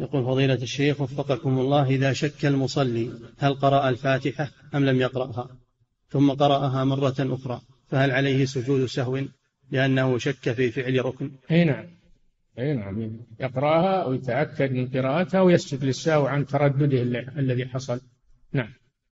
يقول فضيلة الشيخ وفقكم الله إذا شك المصلي هل قرأ الفاتحة أم لم يقرأها؟ ثم قرأها مرة أخرى فهل عليه سجود سهو لأنه شك في فعل ركن؟ أي نعم أي نعم. يقرأها ويتأكد من قراءتها ويسجد للسهو عن تردده الذي حصل. نعم.